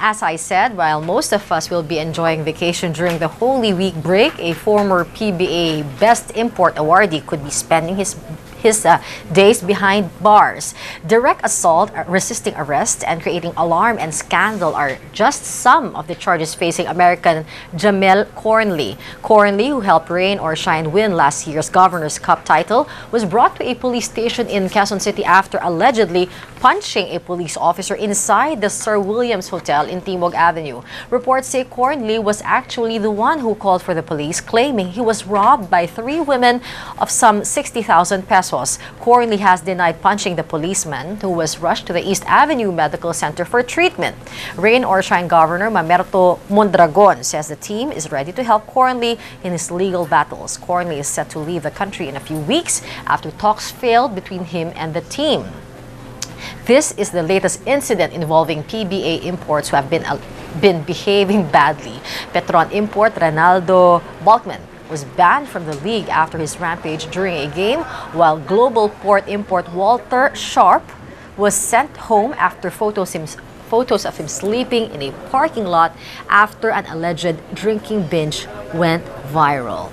As I said, while most of us will be enjoying vacation during the Holy Week break, a former PBA Best Import awardee could be spending his his uh, days behind bars. Direct assault, uh, resisting arrest, and creating alarm and scandal are just some of the charges facing American Jamelle Cornley. Cornley, who helped Rain or Shine win last year's Governor's Cup title, was brought to a police station in Quezon City after allegedly punching a police officer inside the Sir Williams Hotel in Timog Avenue. Reports say Cornley was actually the one who called for the police, claiming he was robbed by three women of some 60,000 pesos. Cornley has denied punching the policeman, who was rushed to the East Avenue Medical Center for treatment. Rain or Shine Governor Mamerto Mondragon says the team is ready to help Cornley in his legal battles. Cornley is set to leave the country in a few weeks after talks failed between him and the team. This is the latest incident involving PBA imports who have been, uh, been behaving badly. Petron import Renaldo Balkman was banned from the league after his rampage during a game, while Global Port import Walter Sharpe was sent home after photos, him, photos of him sleeping in a parking lot after an alleged drinking binge went viral.